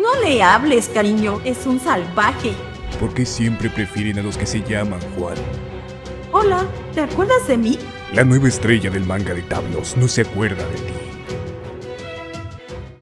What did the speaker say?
No le hables, cariño, es un salvaje. ¿Por qué siempre prefieren a los que se llaman Juan? Hola, ¿te acuerdas de mí? La nueva estrella del manga de tablos no se acuerda de ti.